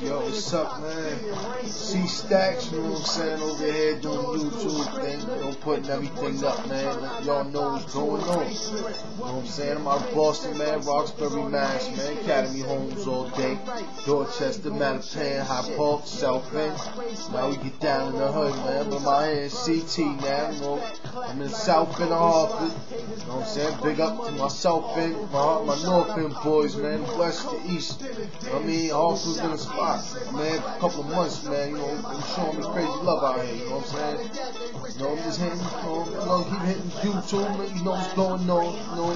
Yo, what's up, man? C Stacks, you know what I'm saying, over here doing YouTube thing, you know, putting everything up, man. Y'all know what's going on. You know what I'm saying? I'm out of Boston, man, Roxbury, Mass, man, Academy Homes all day, Dorchester, Mattapan, Hyde Park, South End. Now we get down in the hood, man. But my in CT now, you know. I'm in South End Hartford. You know what I'm saying? Big up to my South End, my, my North End boys, man, west east. I mean, Hartford's in a spot, man. A couple of months, man. You know, I'm showing me crazy love out here. You know what I'm saying? You know, I'm just hitting, you know, I'm keep hitting YouTube. You know what's going on. You know,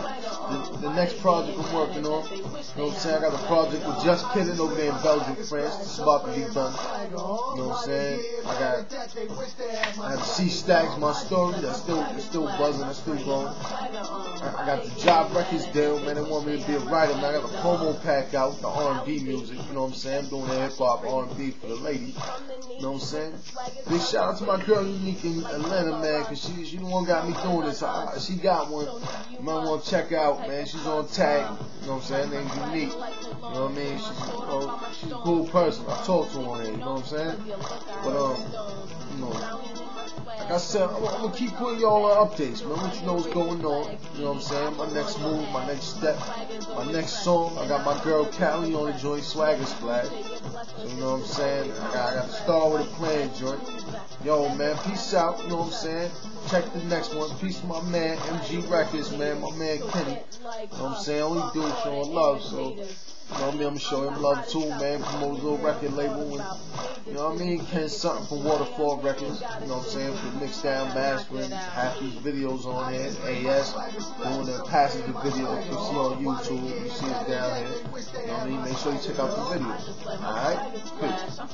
the, the next project I'm working on. You know what I'm saying? I got a project with Just Kidding over there in Belgium, France. It's about to be done. You know what I'm saying? I got, I have C Stacks, my story. That's still, it's still buzzing. It's still going. I, I got the Job Records deal, man. They want me to be a writer, man. I got a promo pack out, the R&B music. You know what I'm saying? I'm doing the hip hop R&B for the ladies. You know what I'm saying? Big shout out to my girl Unique in Atlanta, man, cause she she the one got me doing this. I, she got one. You might want to check out, man. She's on tag. You know what I'm saying? Name's Unique. You know what I mean? She's, you know, she's a cool person. I talk to her. You know what I'm saying? But um, you know. Like I said, I'm, I'm gonna keep putting y'all on updates, man. Let you know what's going on. You know what I'm saying? My next move, my next step, my next song. I got my girl Callie on the joint Swagger Splash. So you know what I'm saying? I got, I got to start with a plan joint. Yo, man, peace out. You know what I'm saying? Check the next one. Peace to my man, MG Records, man. My man Kenny. You know what I'm saying? Only do it showing love, so. You know what I mean? I'm showing him love too, man. Promote his little record label. And, you know what I mean? Ken something from Waterfall Records. You know what I'm saying? For mixed down mastering. Half these videos on here. AS. Doing the passenger video you see on YouTube. You see it down here. You know what I mean? Make sure you check out the video. Alright?